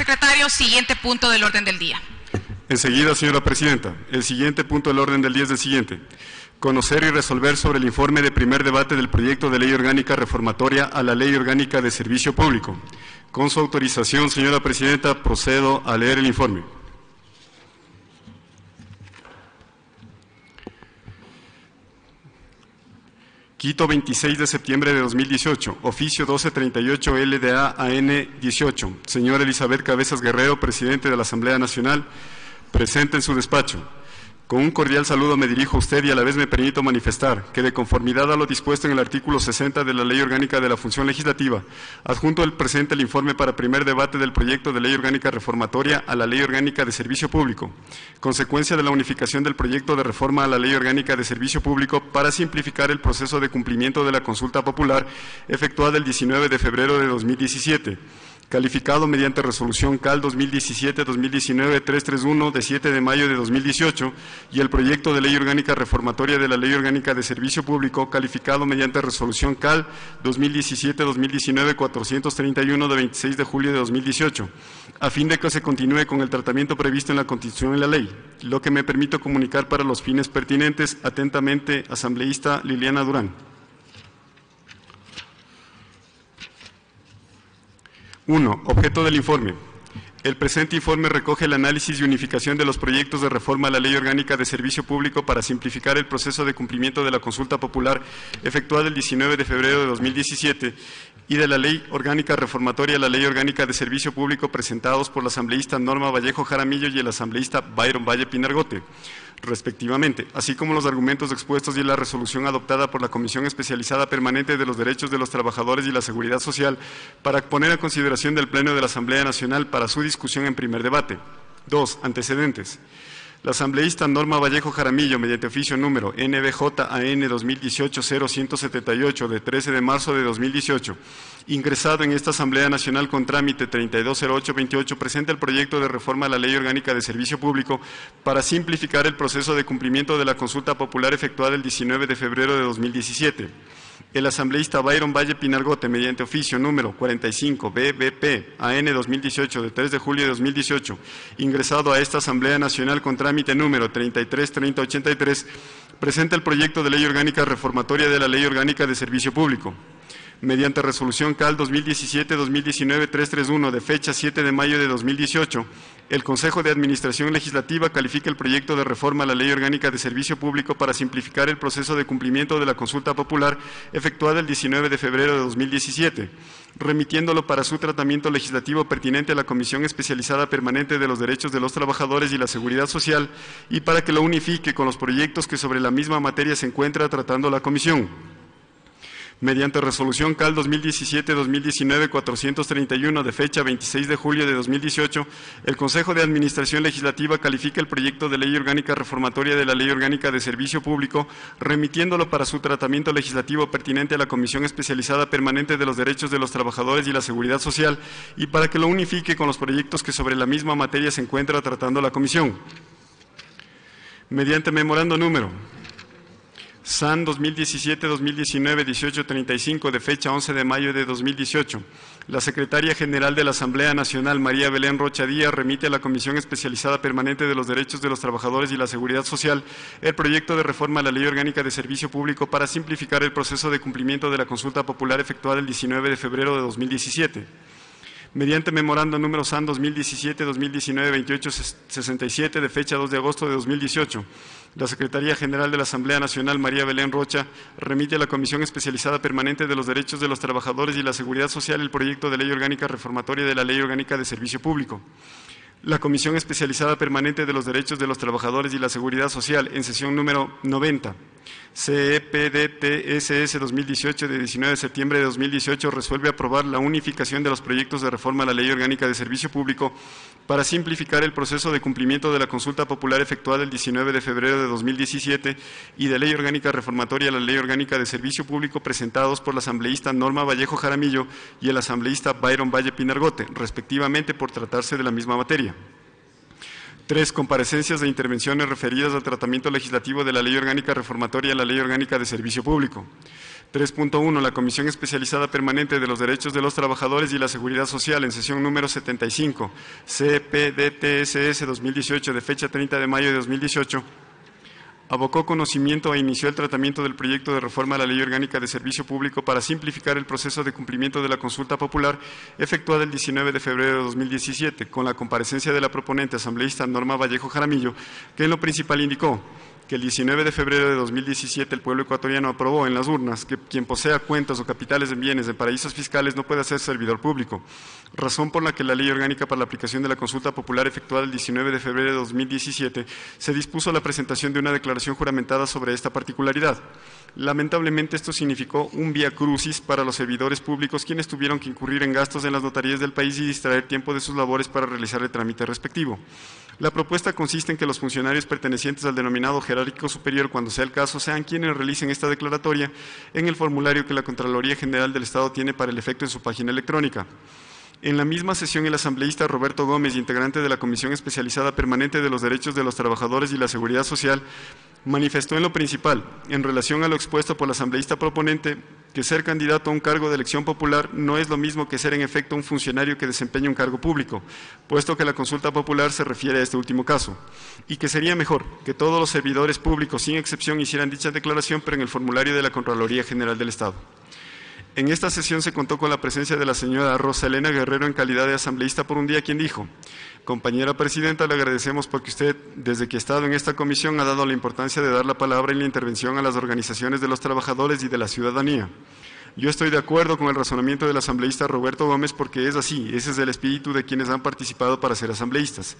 secretario. Siguiente punto del orden del día. Enseguida, señora presidenta. El siguiente punto del orden del día es el siguiente. Conocer y resolver sobre el informe de primer debate del proyecto de ley orgánica reformatoria a la ley orgánica de servicio público. Con su autorización, señora presidenta, procedo a leer el informe. Quito, 26 de septiembre de 2018. Oficio 1238 LDA AN 18. Señora Elizabeth Cabezas Guerrero, presidente de la Asamblea Nacional, presente en su despacho. Con un cordial saludo me dirijo a usted y a la vez me permito manifestar que de conformidad a lo dispuesto en el artículo 60 de la Ley Orgánica de la Función Legislativa, adjunto el presente el informe para primer debate del proyecto de Ley Orgánica Reformatoria a la Ley Orgánica de Servicio Público, consecuencia de la unificación del proyecto de reforma a la Ley Orgánica de Servicio Público para simplificar el proceso de cumplimiento de la consulta popular efectuada el 19 de febrero de 2017 calificado mediante resolución CAL 2017-2019-331 de 7 de mayo de 2018 y el proyecto de ley orgánica reformatoria de la Ley Orgánica de Servicio Público, calificado mediante resolución CAL 2017-2019-431 de 26 de julio de 2018, a fin de que se continúe con el tratamiento previsto en la Constitución y la ley, lo que me permito comunicar para los fines pertinentes atentamente, asambleísta Liliana Durán. 1. Objeto del informe. El presente informe recoge el análisis y unificación de los proyectos de reforma a la Ley Orgánica de Servicio Público para simplificar el proceso de cumplimiento de la consulta popular efectuada el 19 de febrero de 2017 y de la Ley Orgánica Reformatoria a la Ley Orgánica de Servicio Público presentados por la asambleísta Norma Vallejo Jaramillo y el asambleísta Byron Valle Pinargote respectivamente, así como los argumentos expuestos y la resolución adoptada por la Comisión Especializada Permanente de los Derechos de los Trabajadores y la Seguridad Social para poner a consideración del Pleno de la Asamblea Nacional para su discusión en primer debate. Dos, antecedentes. La asambleísta Norma Vallejo Jaramillo, mediante oficio número NBJAN 2018-0178 de 13 de marzo de 2018, ingresado en esta Asamblea Nacional con trámite 320828, presenta el proyecto de reforma a la Ley Orgánica de Servicio Público para simplificar el proceso de cumplimiento de la consulta popular efectuada el 19 de febrero de 2017 el asambleísta Byron Valle Pinargote, mediante oficio número 45 BBP AN 2018 de 3 de julio de 2018, ingresado a esta Asamblea Nacional con trámite número 333083, presenta el proyecto de ley orgánica reformatoria de la Ley Orgánica de Servicio Público. Mediante resolución CAL 2017-2019-331 de fecha 7 de mayo de 2018, el Consejo de Administración Legislativa califica el proyecto de reforma a la Ley Orgánica de Servicio Público para simplificar el proceso de cumplimiento de la consulta popular efectuada el 19 de febrero de 2017, remitiéndolo para su tratamiento legislativo pertinente a la Comisión Especializada Permanente de los Derechos de los Trabajadores y la Seguridad Social y para que lo unifique con los proyectos que sobre la misma materia se encuentra tratando la Comisión mediante resolución CAL 2017-2019-431 de fecha 26 de julio de 2018, el Consejo de Administración Legislativa califica el proyecto de ley orgánica reformatoria de la Ley Orgánica de Servicio Público, remitiéndolo para su tratamiento legislativo pertinente a la Comisión Especializada Permanente de los Derechos de los Trabajadores y la Seguridad Social y para que lo unifique con los proyectos que sobre la misma materia se encuentra tratando la Comisión. Mediante memorando número SAN 2017-2019-1835 de fecha 11 de mayo de 2018. La Secretaria General de la Asamblea Nacional, María Belén Rocha Díaz, remite a la Comisión Especializada Permanente de los Derechos de los Trabajadores y la Seguridad Social el proyecto de reforma a la Ley Orgánica de Servicio Público para simplificar el proceso de cumplimiento de la consulta popular efectuada el 19 de febrero de 2017 mediante memorando número SAN 2017-2019-2867 de fecha 2 de agosto de 2018. La Secretaría General de la Asamblea Nacional, María Belén Rocha, remite a la Comisión Especializada Permanente de los Derechos de los Trabajadores y la Seguridad Social el proyecto de ley orgánica reformatoria de la Ley Orgánica de Servicio Público. La Comisión Especializada Permanente de los Derechos de los Trabajadores y la Seguridad Social, en sesión número 90, CEPDTSS 2018 de 19 de septiembre de 2018 resuelve aprobar la unificación de los proyectos de reforma a la Ley Orgánica de Servicio Público para simplificar el proceso de cumplimiento de la consulta popular efectuada el 19 de febrero de 2017 y de Ley Orgánica Reformatoria a la Ley Orgánica de Servicio Público presentados por la asambleísta Norma Vallejo Jaramillo y el asambleísta Byron Valle Pinargote, respectivamente por tratarse de la misma materia. Tres, comparecencias de intervenciones referidas al tratamiento legislativo de la Ley Orgánica Reformatoria a la Ley Orgánica de Servicio Público. 3.1. La Comisión Especializada Permanente de los Derechos de los Trabajadores y la Seguridad Social, en sesión número 75, CPDTSS 2018, de fecha 30 de mayo de 2018, abocó conocimiento e inició el tratamiento del proyecto de reforma a la Ley Orgánica de Servicio Público para simplificar el proceso de cumplimiento de la consulta popular efectuada el 19 de febrero de 2017, con la comparecencia de la proponente asambleísta Norma Vallejo Jaramillo, que en lo principal indicó que el 19 de febrero de 2017 el pueblo ecuatoriano aprobó en las urnas que quien posea cuentas o capitales en bienes de paraísos fiscales no puede ser servidor público, razón por la que la Ley Orgánica para la aplicación de la consulta popular efectuada el 19 de febrero de 2017 se dispuso la presentación de una declaración juramentada sobre esta particularidad. Lamentablemente esto significó un vía crucis para los servidores públicos quienes tuvieron que incurrir en gastos en las notarías del país y distraer tiempo de sus labores para realizar el trámite respectivo. La propuesta consiste en que los funcionarios pertenecientes al denominado jerárquico superior, cuando sea el caso, sean quienes realicen esta declaratoria en el formulario que la Contraloría General del Estado tiene para el efecto en su página electrónica. En la misma sesión, el asambleísta Roberto Gómez, integrante de la Comisión Especializada Permanente de los Derechos de los Trabajadores y la Seguridad Social, manifestó en lo principal, en relación a lo expuesto por el asambleísta proponente, que ser candidato a un cargo de elección popular no es lo mismo que ser en efecto un funcionario que desempeña un cargo público, puesto que la consulta popular se refiere a este último caso, y que sería mejor que todos los servidores públicos, sin excepción, hicieran dicha declaración, pero en el formulario de la Contraloría General del Estado. En esta sesión se contó con la presencia de la señora Rosa Elena Guerrero en calidad de asambleísta por un día, quien dijo, compañera presidenta, le agradecemos porque usted, desde que ha estado en esta comisión, ha dado la importancia de dar la palabra y la intervención a las organizaciones de los trabajadores y de la ciudadanía. Yo estoy de acuerdo con el razonamiento del asambleísta Roberto Gómez porque es así, ese es el espíritu de quienes han participado para ser asambleístas.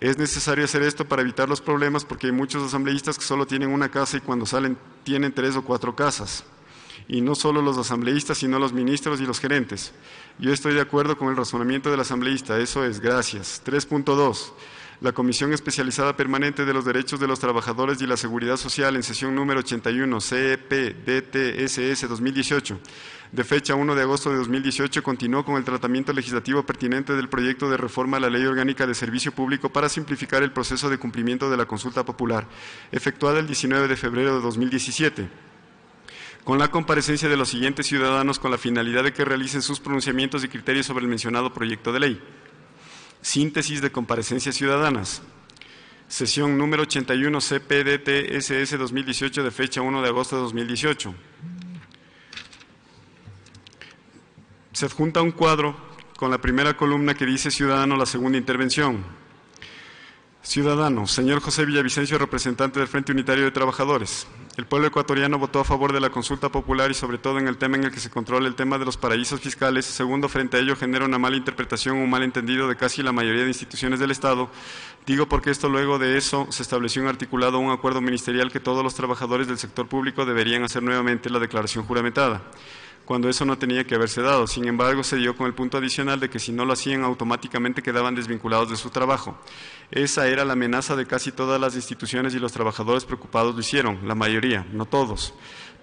Es necesario hacer esto para evitar los problemas porque hay muchos asambleístas que solo tienen una casa y cuando salen tienen tres o cuatro casas y no solo los asambleístas, sino los ministros y los gerentes. Yo estoy de acuerdo con el razonamiento del asambleísta, eso es, gracias. 3.2. La Comisión Especializada Permanente de los Derechos de los Trabajadores y la Seguridad Social en sesión número 81 CEP-DTSS 2018, de fecha 1 de agosto de 2018, continuó con el tratamiento legislativo pertinente del proyecto de reforma a la Ley Orgánica de Servicio Público para simplificar el proceso de cumplimiento de la consulta popular, efectuada el 19 de febrero de 2017 con la comparecencia de los siguientes ciudadanos con la finalidad de que realicen sus pronunciamientos y criterios sobre el mencionado proyecto de ley. Síntesis de comparecencias ciudadanas. Sesión número 81 CPDT-SS 2018 de fecha 1 de agosto de 2018. Se adjunta un cuadro con la primera columna que dice Ciudadano, la segunda intervención. Ciudadano, señor José Villavicencio, representante del Frente Unitario de Trabajadores. El pueblo ecuatoriano votó a favor de la consulta popular y sobre todo en el tema en el que se controla el tema de los paraísos fiscales. Segundo, frente a ello genera una mala interpretación un mal entendido de casi la mayoría de instituciones del Estado. Digo porque esto luego de eso se estableció un articulado, un acuerdo ministerial que todos los trabajadores del sector público deberían hacer nuevamente la declaración juramentada cuando eso no tenía que haberse dado. Sin embargo, se dio con el punto adicional de que si no lo hacían automáticamente quedaban desvinculados de su trabajo. Esa era la amenaza de casi todas las instituciones y los trabajadores preocupados lo hicieron, la mayoría, no todos,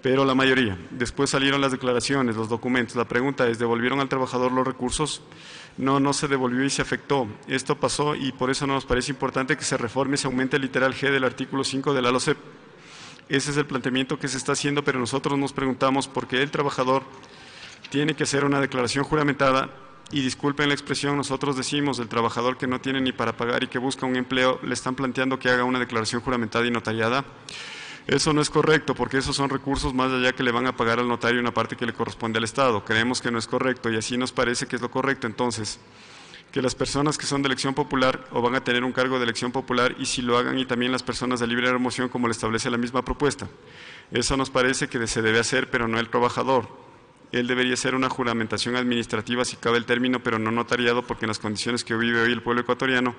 pero la mayoría. Después salieron las declaraciones, los documentos. La pregunta es, ¿devolvieron al trabajador los recursos? No, no se devolvió y se afectó. Esto pasó y por eso nos parece importante que se reforme y se aumente el literal G del artículo 5 de la LOCEP ese es el planteamiento que se está haciendo, pero nosotros nos preguntamos por qué el trabajador tiene que hacer una declaración juramentada y disculpen la expresión, nosotros decimos el trabajador que no tiene ni para pagar y que busca un empleo, le están planteando que haga una declaración juramentada y notariada. Eso no es correcto porque esos son recursos más allá que le van a pagar al notario una parte que le corresponde al Estado. Creemos que no es correcto y así nos parece que es lo correcto. Entonces, que las personas que son de elección popular o van a tener un cargo de elección popular y si lo hagan y también las personas de libre remoción como le establece la misma propuesta. Eso nos parece que se debe hacer, pero no el trabajador. Él debería ser una juramentación administrativa, si cabe el término, pero no notariado, porque en las condiciones que vive hoy el pueblo ecuatoriano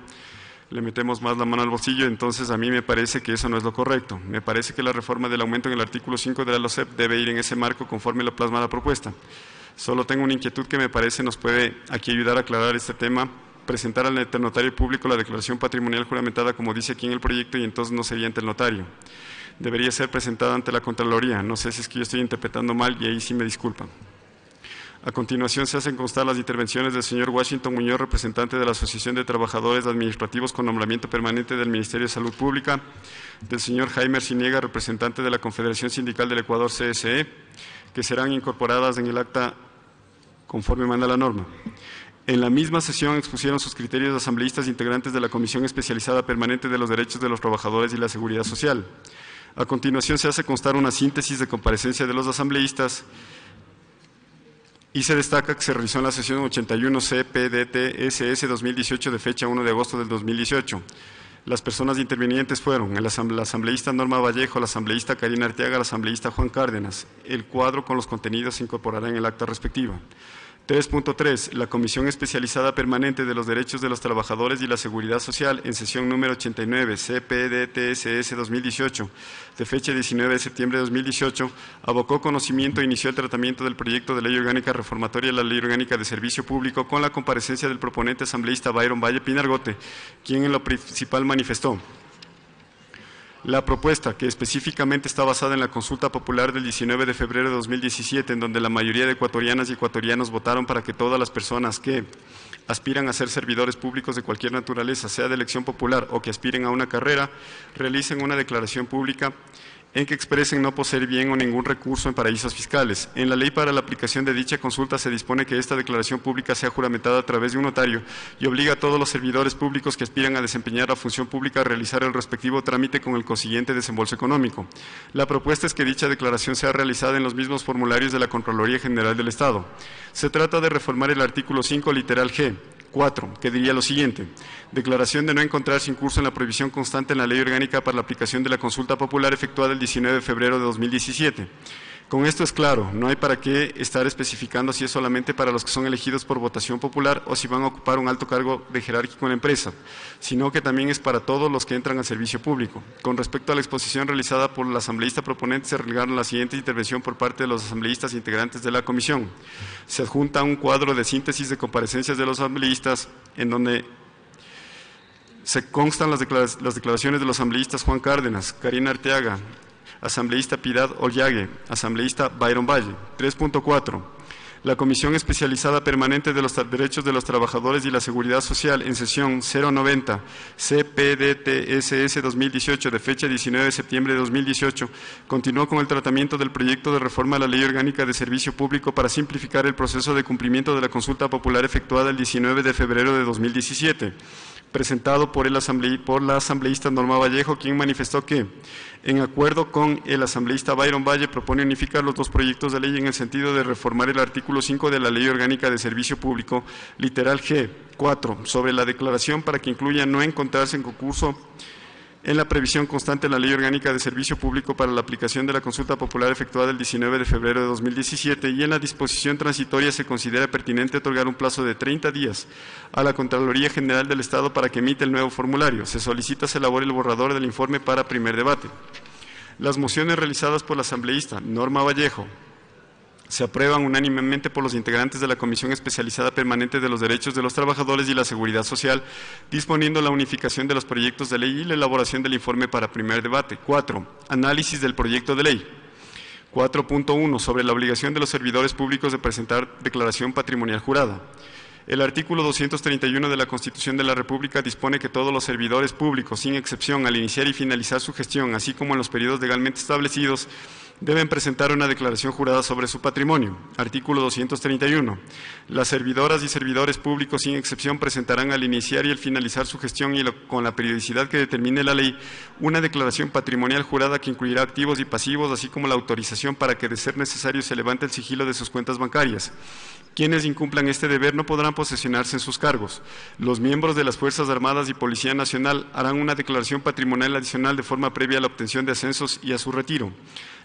le metemos más la mano al bolsillo, entonces a mí me parece que eso no es lo correcto. Me parece que la reforma del aumento en el artículo 5 de la LOCEP debe ir en ese marco conforme lo plasma la propuesta. Solo tengo una inquietud que me parece nos puede aquí ayudar a aclarar este tema, presentar al notario público la declaración patrimonial juramentada como dice aquí en el proyecto y entonces no sería ante el notario. Debería ser presentada ante la Contraloría. No sé si es que yo estoy interpretando mal y ahí sí me disculpan. A continuación se hacen constar las intervenciones del señor Washington Muñoz, representante de la Asociación de Trabajadores Administrativos con nombramiento permanente del Ministerio de Salud Pública, del señor Jaime Arciniega, representante de la Confederación Sindical del Ecuador CSE, que serán incorporadas en el acta conforme manda la norma. En la misma sesión expusieron sus criterios asambleístas integrantes de la Comisión Especializada Permanente de los Derechos de los Trabajadores y la Seguridad Social. A continuación se hace constar una síntesis de comparecencia de los asambleístas y se destaca que se realizó en la sesión 81 CPDT-SS 2018 de fecha 1 de agosto del 2018. Las personas intervinientes fueron el asambleísta Norma Vallejo, la asambleísta Karina Arteaga, el asambleísta Juan Cárdenas. El cuadro con los contenidos se incorporará en el acta respectiva. 3.3. La Comisión Especializada Permanente de los Derechos de los Trabajadores y la Seguridad Social, en sesión número 89, CPDTSS 2018, de fecha 19 de septiembre de 2018, abocó conocimiento e inició el tratamiento del proyecto de ley orgánica reformatoria de la Ley Orgánica de Servicio Público con la comparecencia del proponente asambleísta Byron Valle Pinargote, quien en lo principal manifestó la propuesta, que específicamente está basada en la consulta popular del 19 de febrero de 2017, en donde la mayoría de ecuatorianas y ecuatorianos votaron para que todas las personas que aspiran a ser servidores públicos de cualquier naturaleza, sea de elección popular o que aspiren a una carrera, realicen una declaración pública en que expresen no poseer bien o ningún recurso en paraísos fiscales. En la ley para la aplicación de dicha consulta se dispone que esta declaración pública sea juramentada a través de un notario y obliga a todos los servidores públicos que aspiran a desempeñar la función pública a realizar el respectivo trámite con el consiguiente desembolso económico. La propuesta es que dicha declaración sea realizada en los mismos formularios de la Contraloría General del Estado. Se trata de reformar el artículo 5, literal G, 4, que diría lo siguiente. Declaración de no encontrarse incurso en la prohibición constante en la Ley Orgánica para la aplicación de la consulta popular efectuada el 19 de febrero de 2017. Con esto es claro, no hay para qué estar especificando si es solamente para los que son elegidos por votación popular o si van a ocupar un alto cargo de jerárquico en la empresa, sino que también es para todos los que entran al servicio público. Con respecto a la exposición realizada por la asambleísta proponente, se relegaron la siguiente intervención por parte de los asambleístas integrantes de la comisión. Se adjunta un cuadro de síntesis de comparecencias de los asambleístas en donde se constan las, declaraciones de los asambleístas Juan Cárdenas, Karina Arteaga, asambleísta Piedad Ollague, asambleísta Byron Valle. 3.4. La Comisión Especializada Permanente de los Derechos de los Trabajadores y la Seguridad Social en sesión 090 CPDTSS 2018 de fecha 19 de septiembre de 2018 continuó con el tratamiento del proyecto de reforma a la Ley Orgánica de Servicio Público para simplificar el proceso de cumplimiento de la consulta popular efectuada el 19 de febrero de 2017 presentado por, el por la asambleísta Norma Vallejo, quien manifestó que, en acuerdo con el asambleísta Byron Valle, propone unificar los dos proyectos de ley en el sentido de reformar el artículo 5 de la Ley Orgánica de Servicio Público, literal G, 4, sobre la declaración para que incluya no encontrarse en concurso en la previsión constante en la Ley Orgánica de Servicio Público para la aplicación de la consulta popular efectuada el 19 de febrero de 2017 y en la disposición transitoria se considera pertinente otorgar un plazo de 30 días a la Contraloría General del Estado para que emita el nuevo formulario. Se solicita se elabore el borrador del informe para primer debate. Las mociones realizadas por la asambleísta Norma Vallejo, se aprueban unánimemente por los integrantes de la Comisión Especializada Permanente de los Derechos de los Trabajadores y la Seguridad Social, disponiendo la unificación de los proyectos de ley y la elaboración del informe para primer debate. Cuatro, análisis del proyecto de ley. 4.1 sobre la obligación de los servidores públicos de presentar declaración patrimonial jurada. El artículo 231 de la Constitución de la República dispone que todos los servidores públicos, sin excepción, al iniciar y finalizar su gestión, así como en los periodos legalmente establecidos, deben presentar una declaración jurada sobre su patrimonio. Artículo 231. Las servidoras y servidores públicos, sin excepción, presentarán al iniciar y al finalizar su gestión y con la periodicidad que determine la ley, una declaración patrimonial jurada que incluirá activos y pasivos, así como la autorización para que, de ser necesario, se levante el sigilo de sus cuentas bancarias. Quienes incumplan este deber no podrán posesionarse en sus cargos. Los miembros de las Fuerzas Armadas y Policía Nacional harán una declaración patrimonial adicional de forma previa a la obtención de ascensos y a su retiro.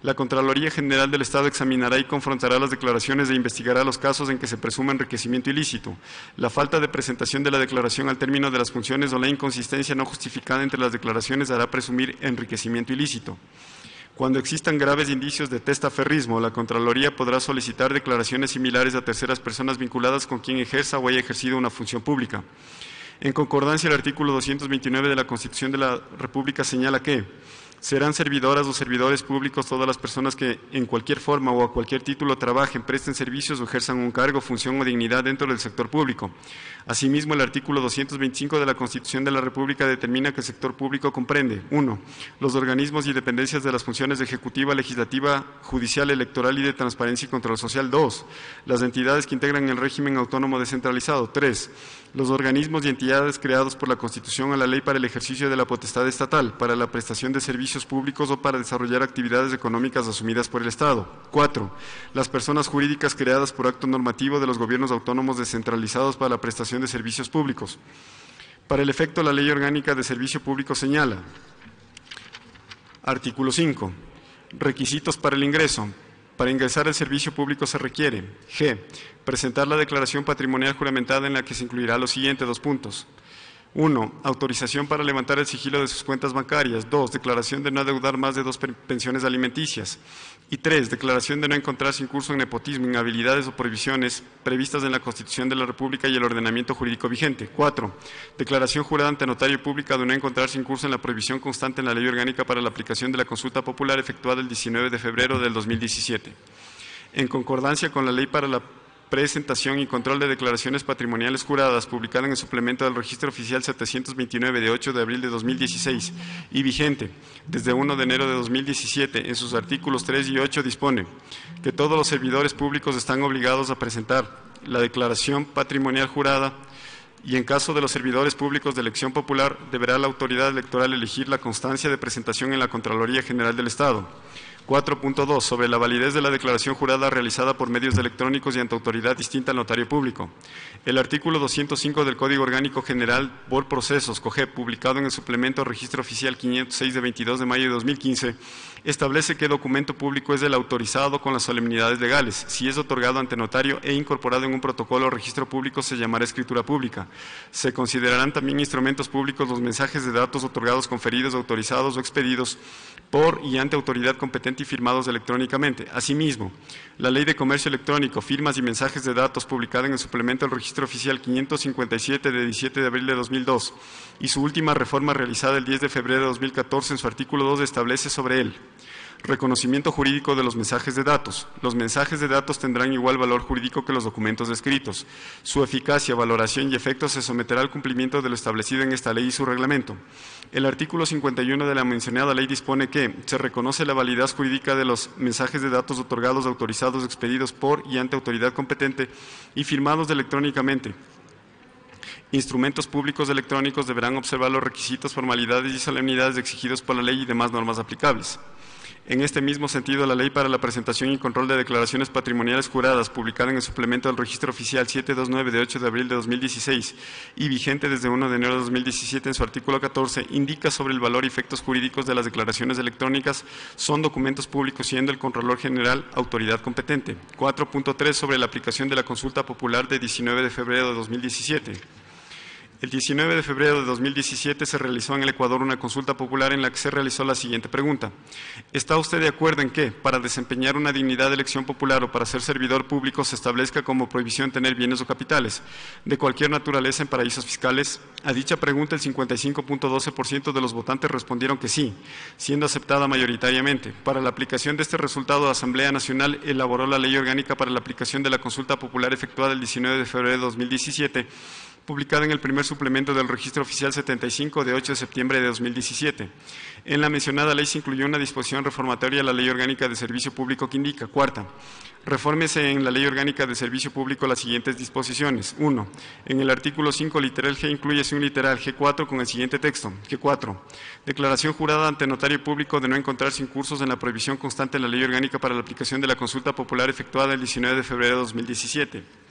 La Contraloría General del Estado examinará y confrontará las declaraciones e investigará los casos en que se presume enriquecimiento ilícito. La falta de presentación de la declaración al término de las funciones o la inconsistencia no justificada entre las declaraciones hará presumir enriquecimiento ilícito. Cuando existan graves indicios de testaferrismo, la Contraloría podrá solicitar declaraciones similares a terceras personas vinculadas con quien ejerza o haya ejercido una función pública. En concordancia, el artículo 229 de la Constitución de la República señala que Serán servidoras o servidores públicos todas las personas que en cualquier forma o a cualquier título trabajen, presten servicios o ejerzan un cargo, función o dignidad dentro del sector público. Asimismo, el artículo 225 de la Constitución de la República determina que el sector público comprende 1. Los organismos y dependencias de las funciones ejecutiva, legislativa, judicial, electoral y de transparencia y control social. 2. Las entidades que integran el régimen autónomo descentralizado. 3 los organismos y entidades creados por la Constitución a la ley para el ejercicio de la potestad estatal, para la prestación de servicios públicos o para desarrollar actividades económicas asumidas por el Estado. Cuatro, las personas jurídicas creadas por acto normativo de los gobiernos autónomos descentralizados para la prestación de servicios públicos. Para el efecto, la Ley Orgánica de Servicio Público señala, artículo 5, requisitos para el ingreso. Para ingresar al servicio público se requiere G. Presentar la declaración patrimonial juramentada en la que se incluirá los siguientes dos puntos. 1. Autorización para levantar el sigilo de sus cuentas bancarias. 2. Declaración de no adeudar más de dos pensiones alimenticias. Y 3. Declaración de no encontrarse incurso en nepotismo, inhabilidades o prohibiciones previstas en la Constitución de la República y el ordenamiento jurídico vigente. 4. Declaración jurada ante notario pública de no encontrarse incurso en la prohibición constante en la Ley Orgánica para la aplicación de la consulta popular efectuada el 19 de febrero del 2017. En concordancia con la Ley para la presentación y control de declaraciones patrimoniales juradas, publicada en el suplemento del Registro Oficial 729 de 8 de abril de 2016 y vigente desde 1 de enero de 2017, en sus artículos 3 y 8 dispone que todos los servidores públicos están obligados a presentar la declaración patrimonial jurada y en caso de los servidores públicos de elección popular deberá la autoridad electoral elegir la constancia de presentación en la Contraloría General del Estado 4.2. Sobre la validez de la declaración jurada realizada por medios electrónicos y ante autoridad distinta al notario público. El artículo 205 del Código Orgánico General por Procesos, COGEP, publicado en el suplemento Registro Oficial 506 de 22 de mayo de 2015, establece que documento público es el autorizado con las solemnidades legales. Si es otorgado ante notario e incorporado en un protocolo o registro público, se llamará escritura pública. Se considerarán también instrumentos públicos los mensajes de datos otorgados, conferidos, autorizados o expedidos por y ante autoridad competente y firmados electrónicamente. Asimismo, la Ley de Comercio Electrónico, firmas y mensajes de datos publicada en el suplemento del registro oficial 557 de 17 de abril de 2002 y su última reforma realizada el 10 de febrero de 2014 en su artículo 2 establece sobre él reconocimiento jurídico de los mensajes de datos. Los mensajes de datos tendrán igual valor jurídico que los documentos escritos. Su eficacia, valoración y efecto se someterá al cumplimiento de lo establecido en esta ley y su reglamento. El artículo 51 de la mencionada ley dispone que se reconoce la validez jurídica de los mensajes de datos otorgados, autorizados, expedidos por y ante autoridad competente y firmados electrónicamente Instrumentos públicos electrónicos deberán observar los requisitos, formalidades y solemnidades exigidos por la ley y demás normas aplicables. En este mismo sentido, la Ley para la Presentación y Control de Declaraciones Patrimoniales Juradas, publicada en el suplemento del Registro Oficial 729 de 8 de abril de 2016 y vigente desde 1 de enero de 2017 en su artículo 14, indica sobre el valor y efectos jurídicos de las declaraciones electrónicas son documentos públicos, siendo el Contralor General autoridad competente. 4.3 sobre la aplicación de la consulta popular de 19 de febrero de 2017. El 19 de febrero de 2017 se realizó en el Ecuador una consulta popular en la que se realizó la siguiente pregunta. ¿Está usted de acuerdo en que, para desempeñar una dignidad de elección popular o para ser servidor público, se establezca como prohibición tener bienes o capitales de cualquier naturaleza en paraísos fiscales? A dicha pregunta, el 55.12% de los votantes respondieron que sí, siendo aceptada mayoritariamente. Para la aplicación de este resultado, la Asamblea Nacional elaboró la Ley Orgánica para la aplicación de la consulta popular efectuada el 19 de febrero de 2017 publicada en el primer suplemento del Registro Oficial 75 de 8 de septiembre de 2017. En la mencionada ley se incluyó una disposición reformatoria a la Ley Orgánica de Servicio Público que indica, cuarta, Refórmese en la Ley Orgánica de Servicio Público las siguientes disposiciones. Uno, En el artículo 5, literal G, incluye un literal G4 con el siguiente texto. G4. Declaración jurada ante notario público de no encontrarse incursos en la prohibición constante de la Ley Orgánica para la aplicación de la consulta popular efectuada el 19 de febrero de 2017.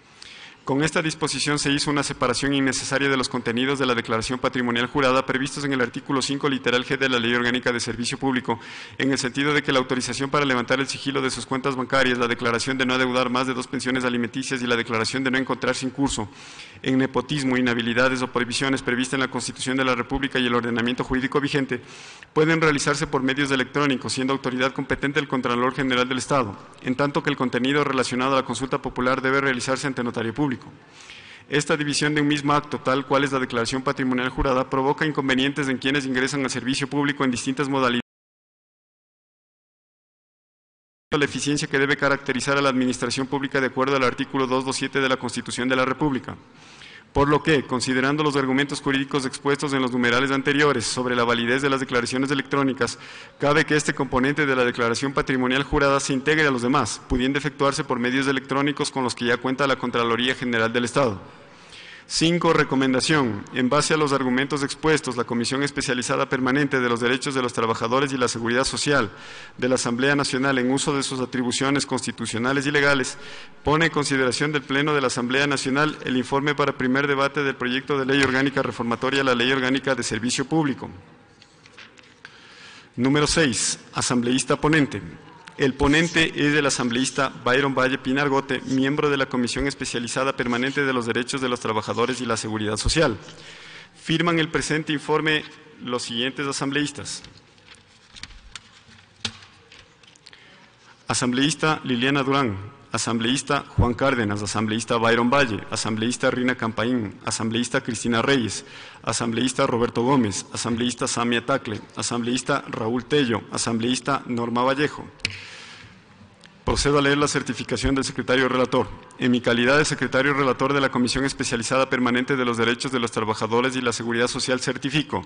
Con esta disposición se hizo una separación innecesaria de los contenidos de la declaración patrimonial jurada previstos en el artículo 5 literal G de la Ley Orgánica de Servicio Público, en el sentido de que la autorización para levantar el sigilo de sus cuentas bancarias, la declaración de no adeudar más de dos pensiones alimenticias y la declaración de no encontrarse en curso en nepotismo, inhabilidades o prohibiciones previstas en la Constitución de la República y el ordenamiento jurídico vigente, pueden realizarse por medios electrónicos, siendo autoridad competente el Contralor General del Estado, en tanto que el contenido relacionado a la consulta popular debe realizarse ante notario público. Esta división de un mismo acto, tal cual es la declaración patrimonial jurada, provoca inconvenientes en quienes ingresan al servicio público en distintas modalidades. La eficiencia que debe caracterizar a la administración pública de acuerdo al artículo 227 de la Constitución de la República. Por lo que, considerando los argumentos jurídicos expuestos en los numerales anteriores sobre la validez de las declaraciones electrónicas, cabe que este componente de la declaración patrimonial jurada se integre a los demás, pudiendo efectuarse por medios electrónicos con los que ya cuenta la Contraloría General del Estado. Cinco, recomendación. En base a los argumentos expuestos, la Comisión Especializada Permanente de los Derechos de los Trabajadores y la Seguridad Social de la Asamblea Nacional en uso de sus atribuciones constitucionales y legales pone en consideración del Pleno de la Asamblea Nacional el informe para primer debate del proyecto de ley orgánica reformatoria a la Ley Orgánica de Servicio Público. Número seis, asambleísta ponente. El ponente es el asambleísta Byron Valle Pinargote, miembro de la Comisión Especializada Permanente de los Derechos de los Trabajadores y la Seguridad Social. Firman el presente informe los siguientes asambleístas. Asambleísta Liliana Durán, asambleísta Juan Cárdenas, asambleísta Byron Valle, asambleísta Rina Campaín, asambleísta Cristina Reyes, asambleísta Roberto Gómez, asambleísta Samia Tacle, asambleísta Raúl Tello, asambleísta Norma Vallejo. Procedo a leer la certificación del secretario relator. En mi calidad de secretario relator de la Comisión Especializada Permanente de los Derechos de los Trabajadores y la Seguridad Social, certifico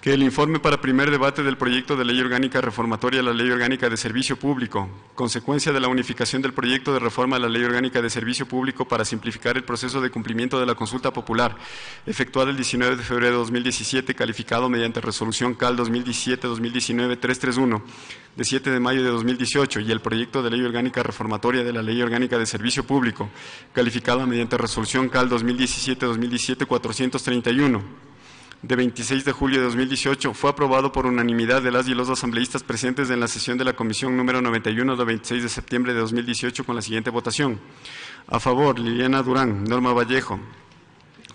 que el informe para primer debate del proyecto de ley orgánica reformatoria a la ley orgánica de servicio público, consecuencia de la unificación del proyecto de reforma a la ley orgánica de servicio público para simplificar el proceso de cumplimiento de la consulta popular, efectuada el 19 de febrero de 2017, calificado mediante resolución CAL 2017-2019-331 de 7 de mayo de 2018 y el proyecto de ley orgánica reformatoria de la ley orgánica de servicio público, calificada mediante resolución CAL 2017-2017-431 de 26 de julio de 2018 fue aprobado por unanimidad de las y los asambleístas presentes en la sesión de la Comisión número 91 de 26 de septiembre de 2018 con la siguiente votación. A favor, Liliana Durán, Norma Vallejo,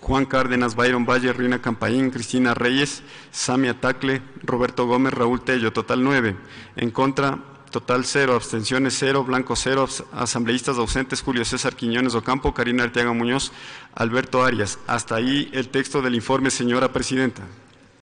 Juan Cárdenas, Byron Valle, Rina Campaín, Cristina Reyes, Samia Tacle, Roberto Gómez, Raúl Tello, total nueve. En contra, total cero. Abstenciones cero, blanco cero. Asambleístas ausentes, Julio César Quiñones Ocampo, Karina Arteaga Muñoz, Alberto Arias. Hasta ahí el texto del informe, señora presidenta.